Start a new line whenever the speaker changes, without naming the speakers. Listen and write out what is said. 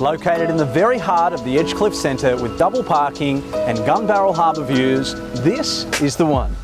Located in the very heart of the Edgecliff Centre with double parking and gun barrel harbour views, this is the one.